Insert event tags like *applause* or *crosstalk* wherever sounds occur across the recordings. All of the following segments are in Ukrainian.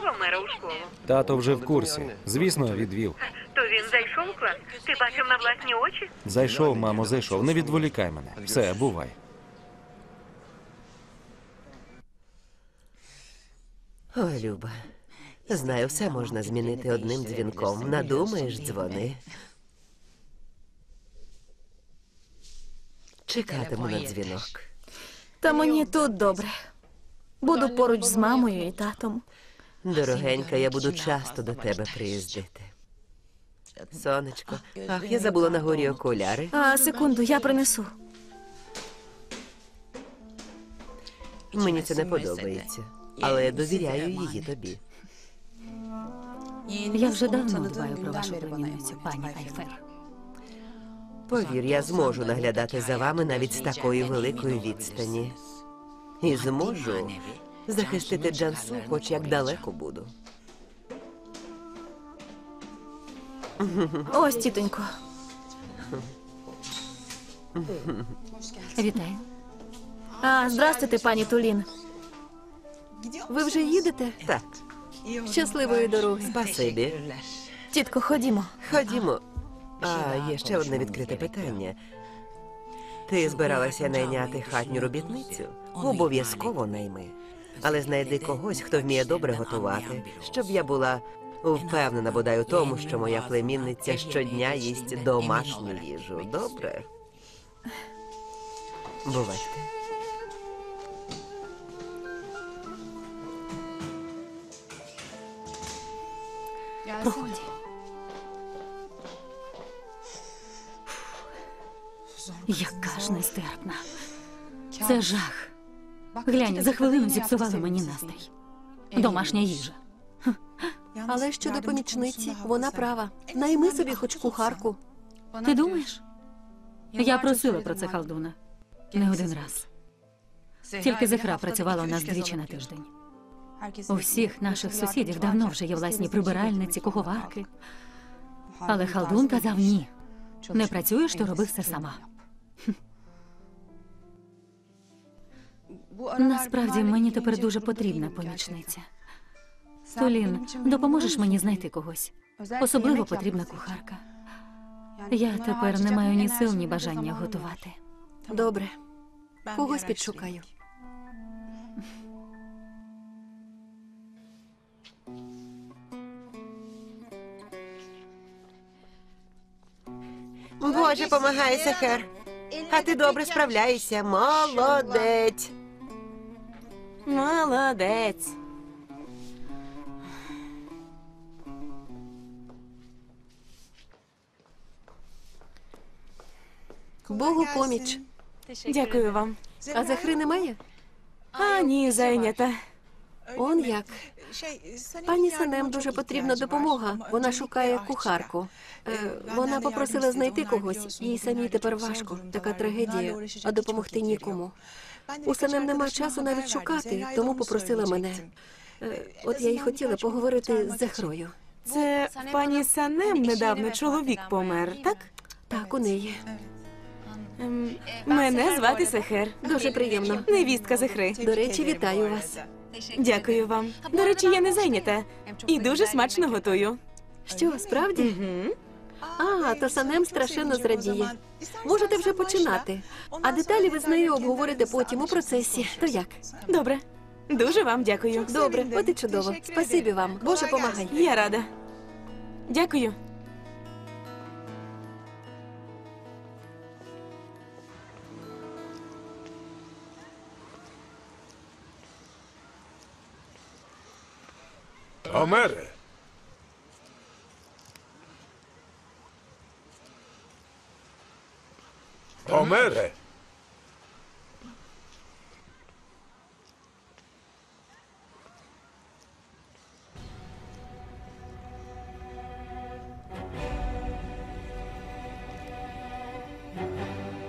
відвідував мера у школу? Тато вже в курсі. Звісно, відвів. То він зайшов у клас? Ти бачив на власні очі? Зайшов, мамо, зайшов. Не відволікай мене. Все, бувай. Ой, Люба. Знаю, все можна змінити одним дзвінком. Надумаєш, дзвони. Чекатиму на дзвінок. Та мені тут добре. Буду поруч з мамою і татом. Дорогенька, я буду часто до тебе приїздити. Сонечко, ах, я забула на горі окуляри. А секунду, я принесу. Мені це не подобається, але я довіряю її тобі. Я вже давно дбаю про вашу племінницю, пані Айфер. Повір, я зможу наглядати за вами навіть з такої великої відстані. І зможу захистити Джансу, хоч як далеко буду. Ось, тітонько. Вітаю. А, здрастуйте, пані Тулін. Ви вже їдете? Так, Щасливої дороги. спасибі. Тітко, ходімо. Ходімо. А є ще одне відкрите питання. Ти збиралася найняти хатню робітницю? Обов'язково найми. Але знайди когось, хто вміє добре готувати, щоб я була впевнена бодай у тому, що моя племінниця щодня їсть домашню їжу. Добре? Бувайте. Проходь. Яка ж нестерпна. Це жах. Глянь, за хвилину зіпсували мені настрій. Домашня їжа. Але щодо помічниці, вона права. Найми собі хоч кухарку. Ти думаєш? Я просила про це Халдуна. Не один раз. Тільки Зехра працювала у нас двічі на тиждень. У всіх наших сусідів давно вже є власні прибиральниці, куховарки. Але Халдун казав ні. Не працюєш, то роби все сама. Насправді мені тепер дуже потрібна помічниця. Толін, допоможеш мені знайти когось? Особливо потрібна кухарка. Я тепер не маю ні сил, ні бажання готувати. Добре. Когось підшукаю. Боже, помагай, Сахар. А ти добре справляєшся. Молодець. Молодець. Богу поміч. Дякую вам. А захри немає? А, ні, зайнята. Он як. Пані Санем дуже потрібна допомога. Вона шукає кухарку. Е, вона попросила знайти когось. Їй самій тепер важко. Така трагедія, а допомогти нікому. У Санем нема часу навіть шукати, тому попросила мене. Е, От я й хотіла поговорити з Захрою. Це в пані Санем недавно чоловік помер, так? Так, у неї. Ем, мене звати Сехер, Дуже приємно. невістка Зехри. До речі, вітаю вас. Дякую вам. До речі, я не зайнята і дуже смачно готую. Що, справді? А, то Санем страшенно зрадіє. Можете вже починати. А деталі ви з нею обговорите потім у процесі. То як? Добре, дуже вам дякую. Добре, от і чудово. Спасибі вам. Боже, помагай. Я рада. Дякую. Омере. Омере.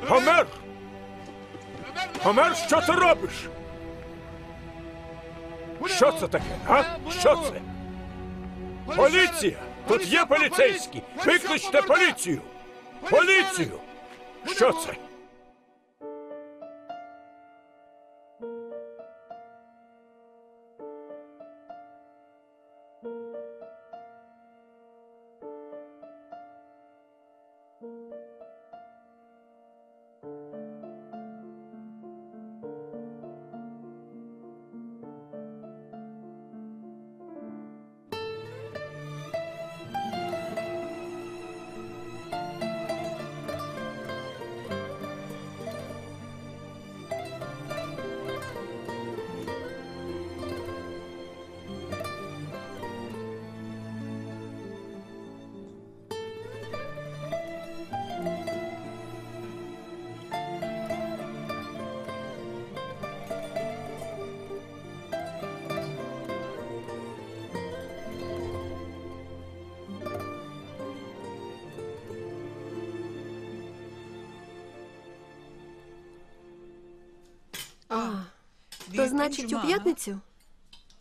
Гомер! Гомер, що ти робиш? Що це таке? А? Що це? Поліція! Тут є поліцейські! Викличте поліцію! Поліцію! Що це? То значить, у п'ятницю?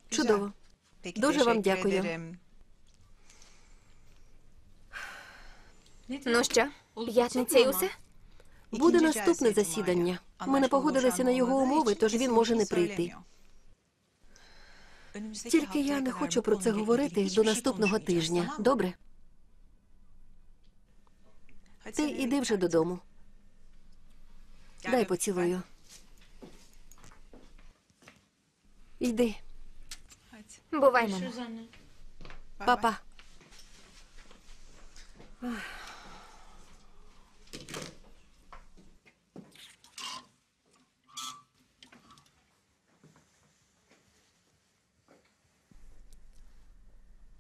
Чудово. Дуже вам дякую. Ну що, п'ятниця і усе? Буде наступне засідання. Ми не погодилися на його умови, тож він може не прийти. Тільки я не хочу про це говорити до наступного тижня. Добре? Ти іди вже додому. Дай поцілую. Йди, Бувай, мамо. папа.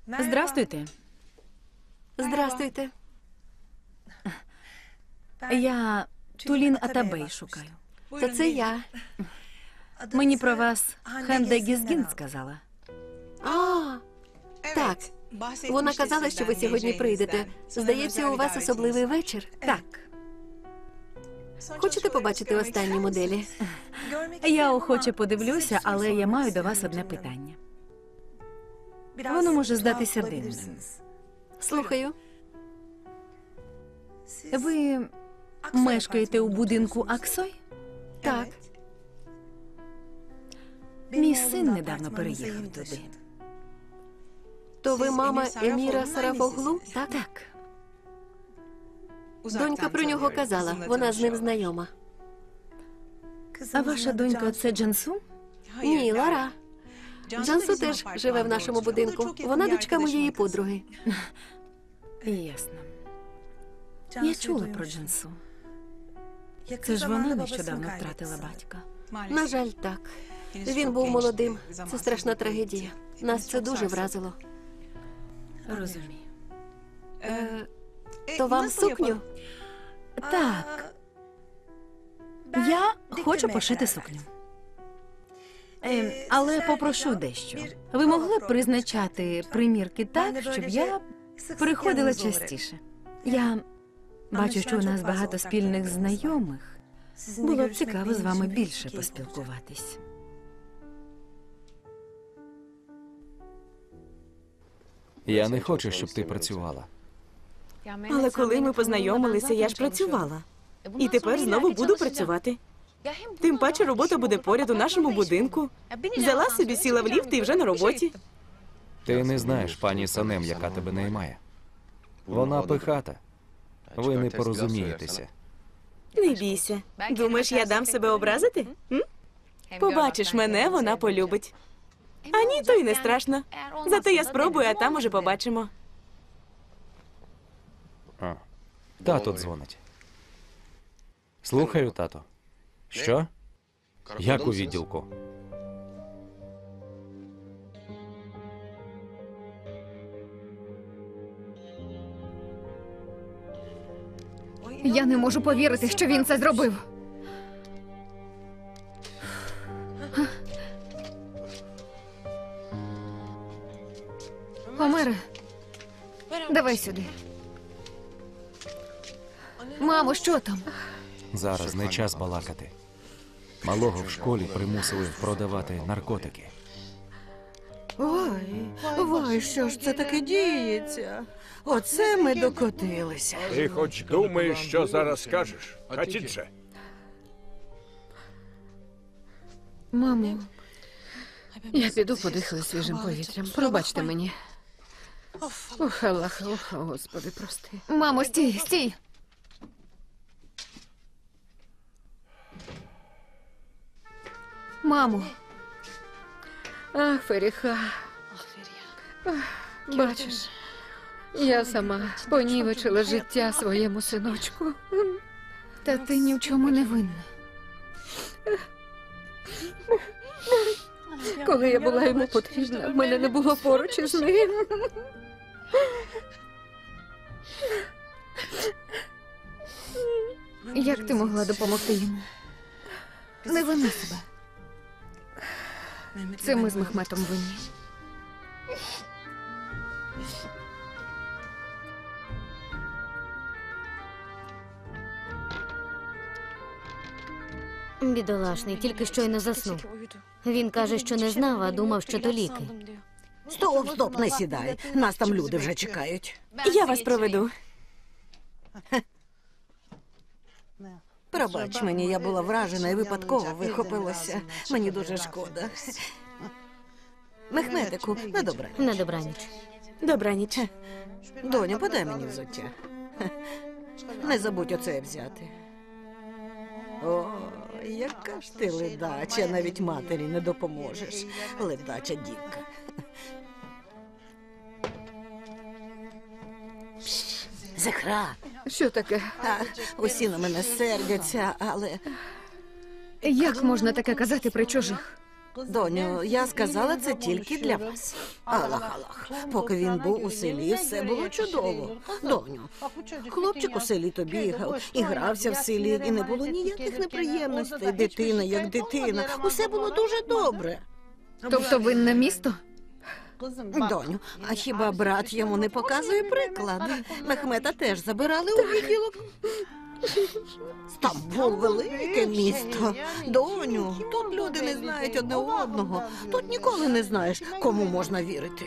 Здрастуйте. Здрастуйте. Я Тулін Атабей шукаю. Та це я. Мені про вас Хенде Гізгін сказала. А, так. Вона казала, що ви сьогодні прийдете. Здається, у вас особливий вечір. Так, Хочете побачити останні моделі? я охоче подивлюся, але я маю до вас одне питання. Воно може здатися дивним. Слухаю. Ви мешкаєте у будинку Аксой? Так. Мій син недавно переїхав туди. То ви мама Еміра Сарафоглу? Так. Так, Донька про нього казала. Вона з ним знайома. а ваша донька це Джансу? Ні, Лара. Джансу теж живе в нашому будинку. Вона дочка моєї подруги. *laughs* Ясно. Я чула про Джансу. Це ж вона нещодавно втратила батька. На жаль, так. Він був молодим. Це страшна трагедія. Нас це дуже вразило. Розумію. Е, то вам сукню? Так. Я хочу пошити сукню. Ем, але попрошу дещо. Ви могли б призначати примірки так, щоб я приходила частіше. Я бачу, що у нас багато спільних знайомих. Було б цікаво з вами більше поспілкуватись. Я не хочу, щоб ти працювала. Але коли ми познайомилися, я ж працювала. І тепер знову буду працювати. Тим паче робота буде поряд у нашому будинку. Взяла собі, сіла в ліфт і вже на роботі. Ти не знаєш пані Санем, яка тебе наймає. Вона пихата. Ви не порозумієтеся. Не бійся. Думаєш, я дам себе образити? М? Побачиш мене, вона полюбить. А ні, то й не страшно. Зате я спробую, а там уже побачимо. Тато дзвонить. Слухаю, тато. Що? Як у відділку? Я не можу повірити, що він це зробив. Давай сюди. Мамо, що там? Зараз не час балакати. Малого в школі примусили продавати наркотики. Ой, ой, що ж це таке діється? Оце ми докотилися. Ти хоч думаєш, що зараз скажеш? Хатідже. Мамо, я піду подихаю свіжим повітрям. Пробачте мені. Ох, Аллах, ох, Господи, прости. Мамо, стій, стій. Мамо, Ах, Феріха. Ах, Бачиш, я сама понівечила життя своєму синочку. та ти ні в чому не винна. Коли я була йому потрібна, в мене не було поруч із ним. Як ти могла допомогти йому? Не вини себе. Це ми з Мехметом винні. Бідолашний, тільки щойно заснув. Він каже, що не знав, а думав, що то ліки. Стоп, стоп, не сідай. Нас там люди вже чекають. Я вас проведу. Пробач мені, я була вражена і випадково вихопилася. Мені дуже шкода. *laughs* Мехметику, на добре. На добраніч. Добраніч. Доню, подай мені взуття. Не забудь оце взяти. О, яка ж ти ледача, навіть матері не допоможеш. Ледача дівка. Зехра, Що таке? а, усі на мене сердяться, але Як можна таке казати при чужих? Доню, я сказала це тільки для вас. Аллах, Аллах. Поки він був у селі, все було чудово. Доню, хлопчик у селі то бігав і грався в селі, і не було ніяких неприємностей. Дитина як дитина. Усе було дуже добре. Тобто винне місто? Доню, а хіба брат йому не показує приклад? Мехмета теж забирали у відділок. Стамбул велике місто. Доню, тут люди не знають одне одного. Тут ніколи не знаєш, кому можна вірити.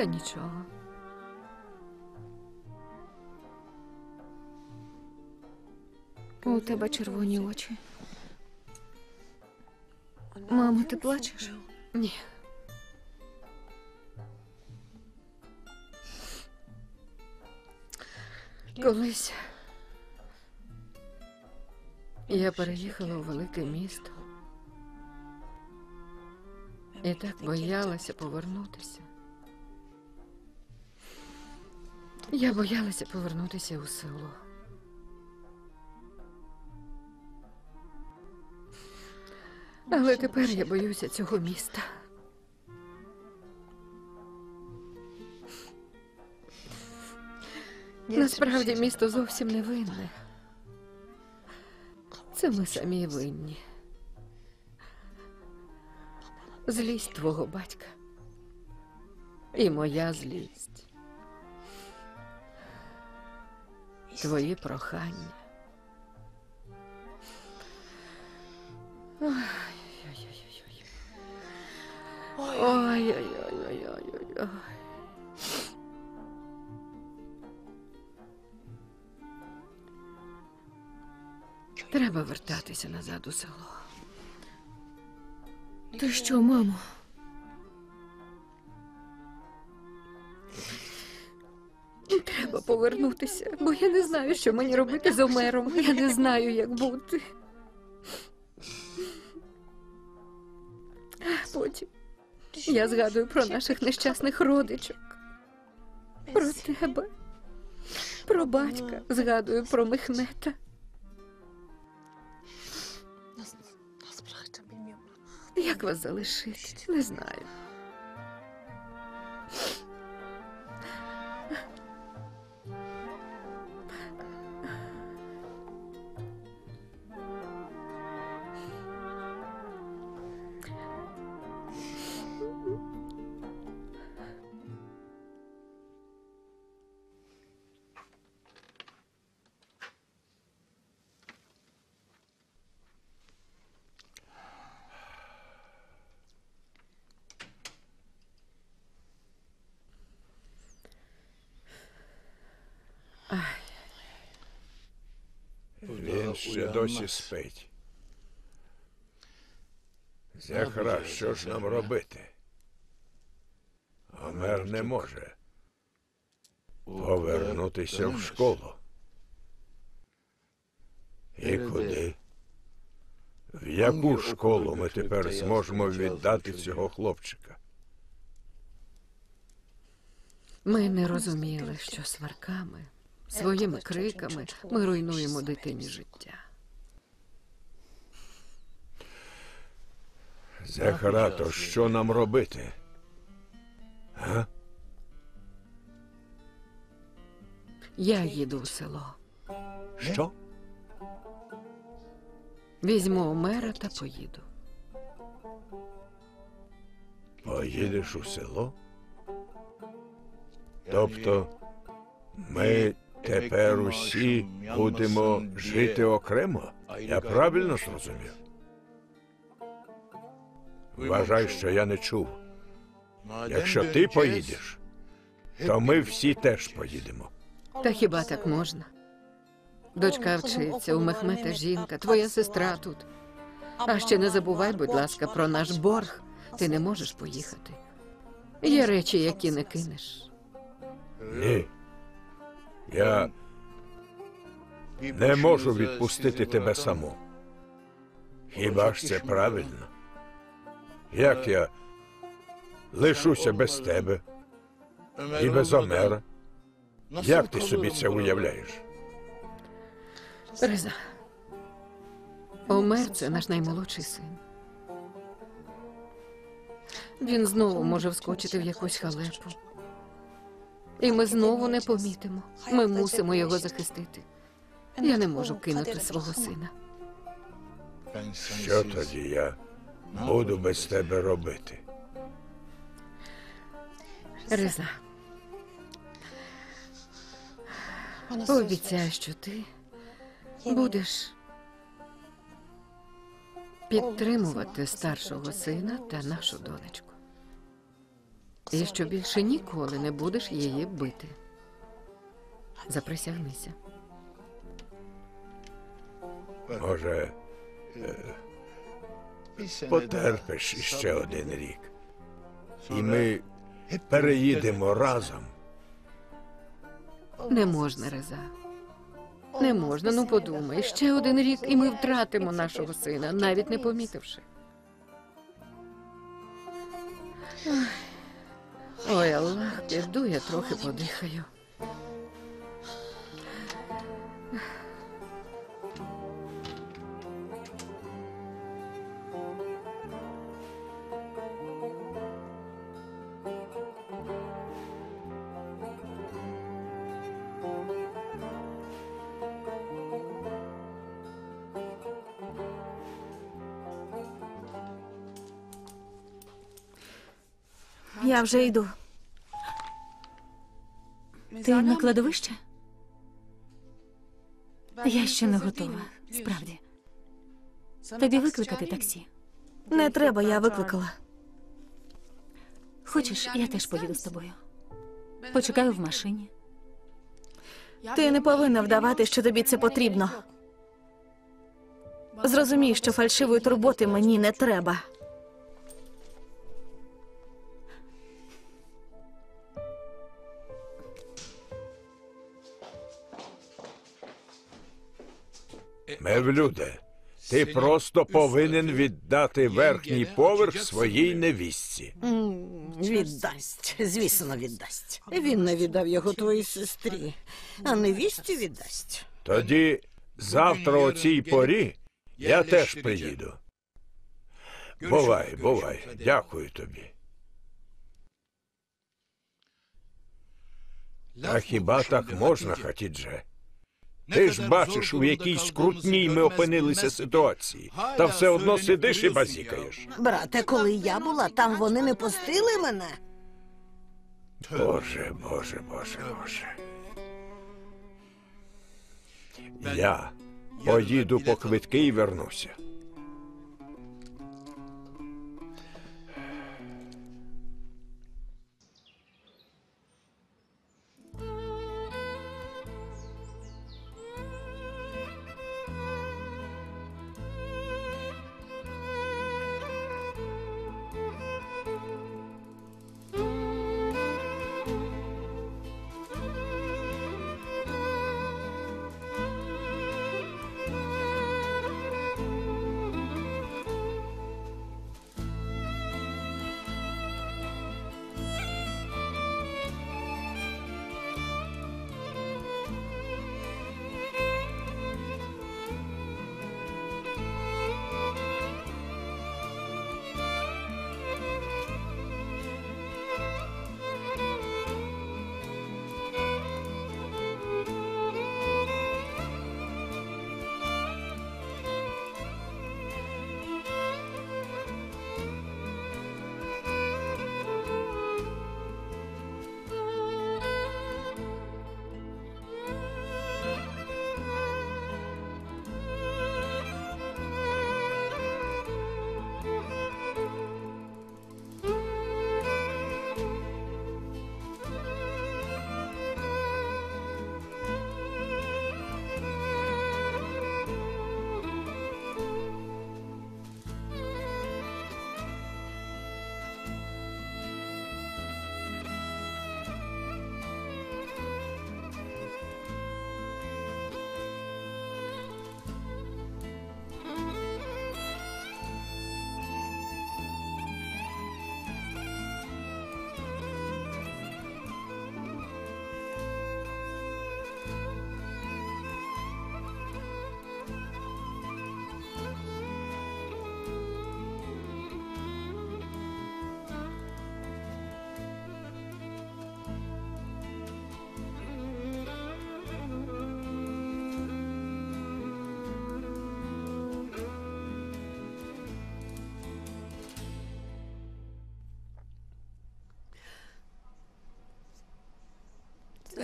Та нічого. У тебе червоні очі. Мамо, ти плачеш? Ні. Колись я переїхала у велике місто. І так боялася повернутися. Я боялася повернутися у село. Але тепер я боюся цього міста. Насправді місто зовсім не винне. Це ми самі винні. Злість твого батька. І моя злість. Твої прохання. Ой-ой-ой-ой. Ой-ой-ой-ой-ой-ой. Треба вертатися назад у село. Ти що, мамо? Треба повернутися, бо я не знаю, що мені робити з Омером. Я не знаю, як бути. Потім я згадую про наших нещасних родичок, про тебе, про батька, згадую про Мехмета. Як вас залишити? Не знаю. Він ще досі спить. Зехра, що ж нам робити? Омер не може повернутися в школу. І куди? В яку школу ми тепер зможемо віддати цього хлопчика? Ми не розуміли, що сварками, своїми криками ми руйнуємо дитині життя. Захарато, що нам робити? Га? Я їду в село. Що? Візьму Омера та поїду. Поїдеш у село? Тобто ми тепер усі будемо жити окремо? Я правильно зрозумів? Вважай, що я не чув. Якщо ти поїдеш, то ми всі теж поїдемо. Та хіба так можна? Дочка вчиться, у Мехмета жінка, твоя сестра тут. А ще не забувай, будь ласка, про наш борг. Ти не можеш поїхати. Є речі, які не кинеш. Ні. Я не можу відпустити тебе саму. Хіба ж це правильно? Як я лишуся без тебе і без Омера? Як ти собі це уявляєш? Реза. Омер це наш наймолодший син. Він знову може вскочити в якусь халепу. І ми знову не помітимо. Ми мусимо його захистити. Я не можу кинути свого сина. Що тоді я буду без тебе робити? Реза. Пообіцяй, що ти будеш підтримувати старшого сина та нашу донечку. І що більше ніколи не будеш її бити. Заприсягнися. Може, е, потерпиш іще один рік. І ми переїдемо разом. Не можна, Реза. Не можна, ну подумай, ще один рік, і ми втратимо нашого сина, навіть не помітивши. Ой, Ой, Аллах, піду я трохи подихаю. Я вже йду. Ти на кладовище? Я ще не готова, справді. Тобі викликати таксі. Не треба, я викликала. Хочеш, я теж поїду з тобою. Почекаю в машині. Ти не повинна вдавати, що тобі це потрібно. Зрозумій, що фальшивої турботи мені не треба. Мевлюде, ти просто повинен віддати верхній поверх своїй невістці. Віддасть, звісно, віддасть. Він не віддав його твоїй сестрі, а невісті віддасть. Тоді завтра о цій порі я теж приїду. Бувай, бувай, дякую тобі. Та хіба так можна, Хатідже? Ти ж бачиш, у якій скрутній ми опинилися ситуації, та все одно сидиш і базікаєш. Брате, коли я була, там вони не пустили мене. Боже, боже, боже, боже. Я поїду по квитки і вернуся.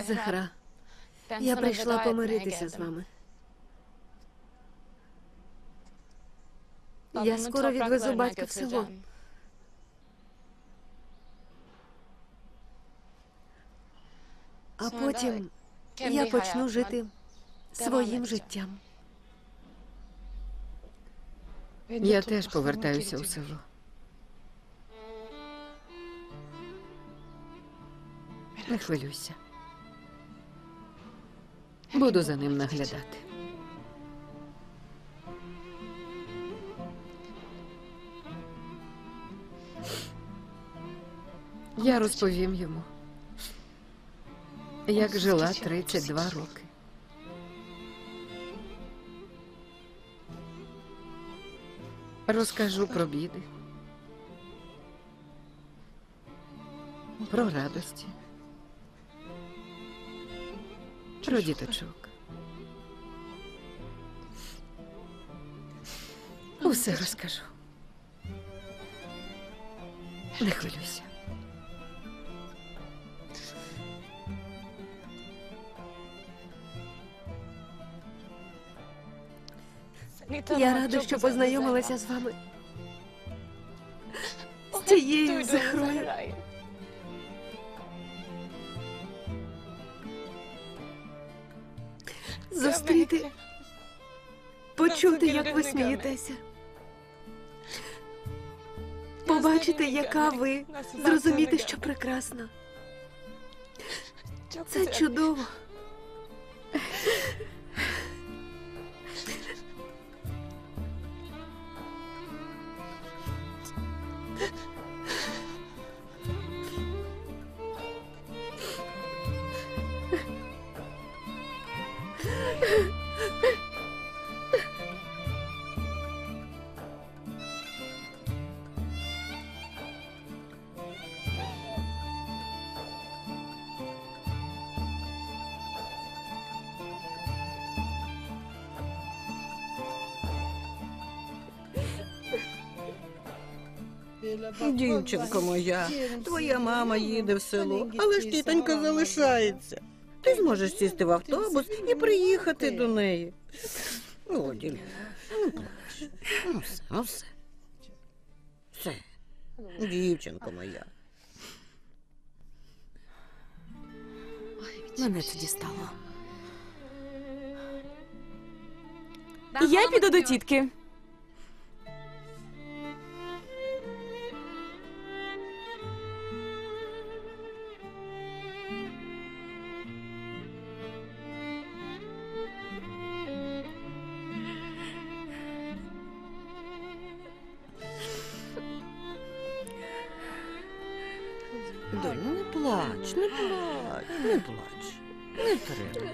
Захара, я прийшла помиритися з вами. Я скоро відвезу батька в село. А потім я почну жити своїм життям. Я теж повертаюся у село. Не хвилюйся. Буду за ним наглядати. Я розповім йому, як жила 32 роки. Розкажу про біди, про радості, про діточок. Усе розкажу. Не хвилюйся. Я рада, що познайомилася з вами. З цією захрою. Зустріти, почути, як ви смієтеся. Побачити, яка ви, зрозуміти, що прекрасна. Це? чудово. Дівчинко моя, твоя мама їде в село, але ж тітонька залишається. Ти зможеш сісти в автобус і приїхати до неї. О, Ділі, не плач. Ну все, ну все. Все. Дівчинко моя. Мене це дістало. Я піду до тітки. Доню, не плач, не плач, не плач. Не треба.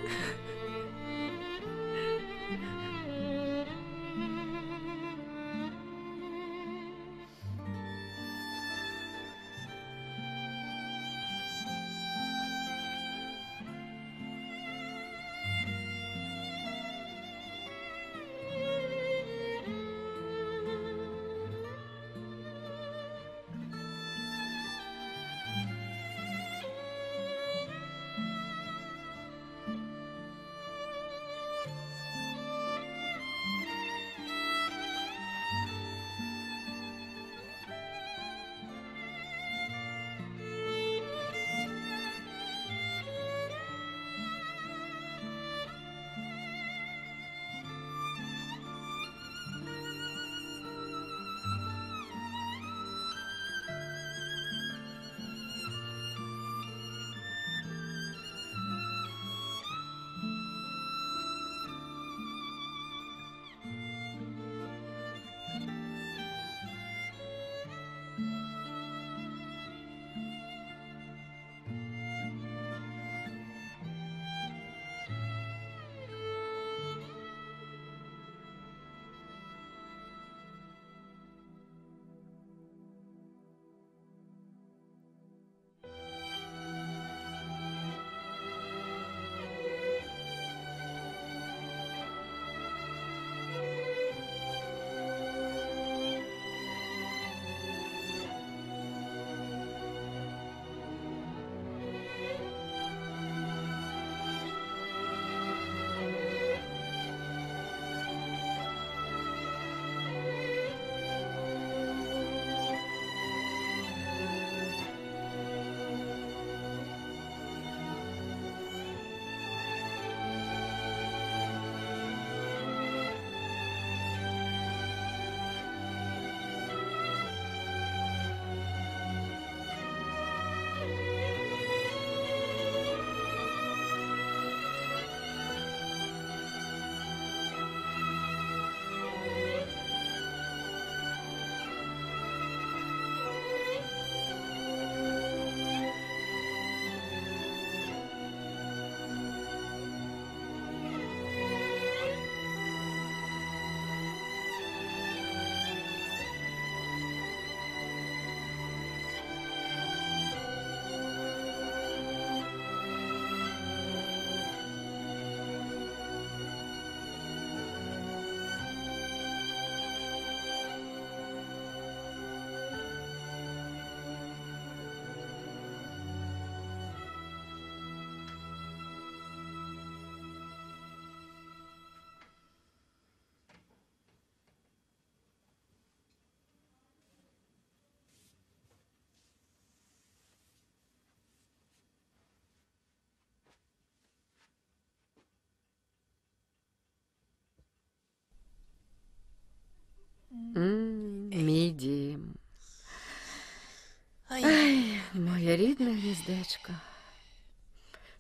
Рідне гніздечко.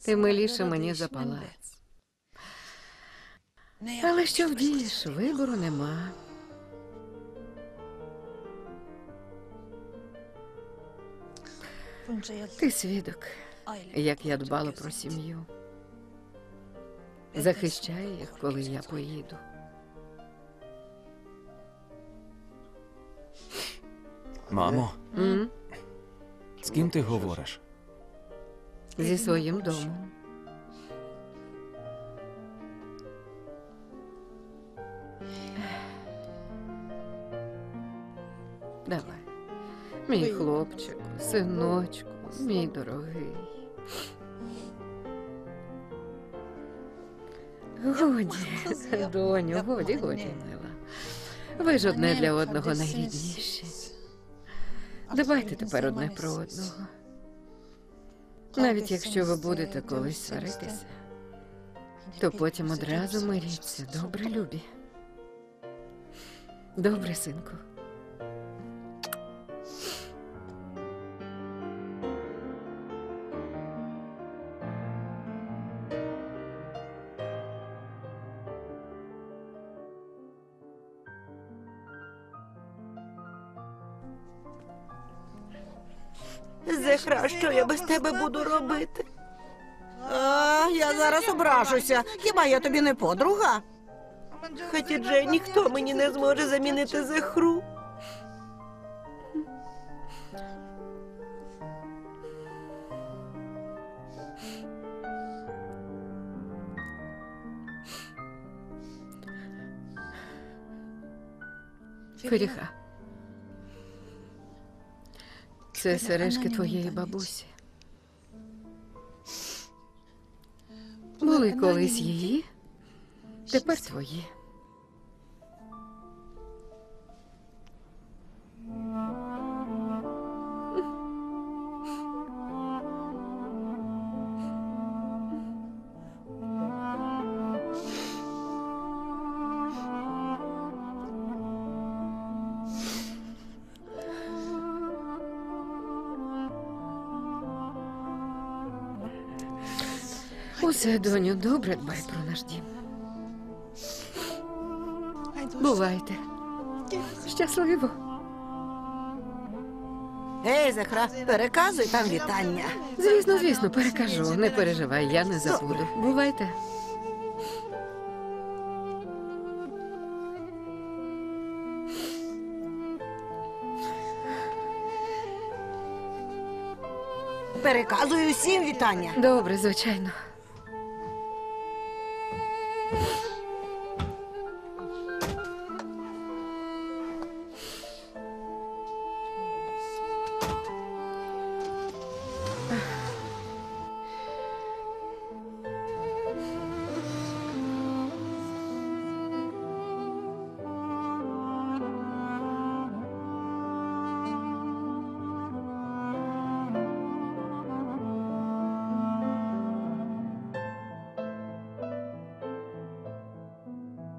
Ти миліше мені за палац. Але що вдієш, вибору нема. Ти свідок, як я дбала про сім'ю. Захищаю їх, коли я поїду. Мамо, М? з ким ти говориш? Зі своїм домом. Давай, мій хлопчику, синочку, мій дорогий. Годі, доню, годі, годі, мила. Ви ж одне для одного найрідніші. Давайте тепер одне про одного. Навіть якщо ви будете колись сваритися, то потім одразу миріться. Добре, любі. Добре, синку. Що я без тебе буду робити? А, я зараз ображуся. Хіба я тобі не подруга? Хатідже ніхто мені не зможе замінити зехру. Феріха. Це сережки твоєї бабусі. Були колись її, тепер твої. Усе, доню, добре дбай про наш дім. Бувайте. Щасливо. Ей, Захра, переказуй там вітання. Звісно, звісно, перекажу. Не переживай, я не забуду. Бувайте. Переказуй усім вітання. Добре, звичайно.